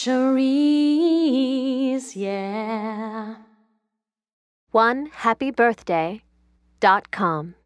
Cherise, yeah. One happy birthday dot com.